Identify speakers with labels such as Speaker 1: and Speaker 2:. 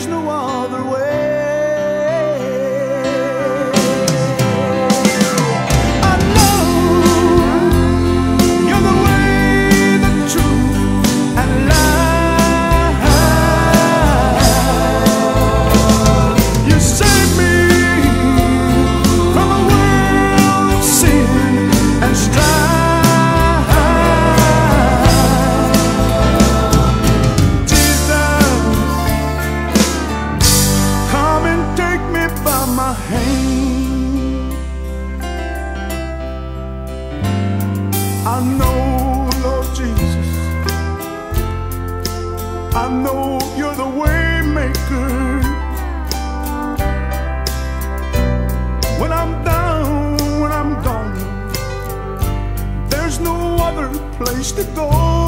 Speaker 1: There's no other way. Place to go.